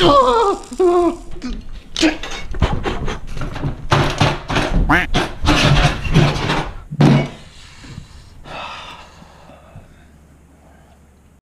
Oh. Quack.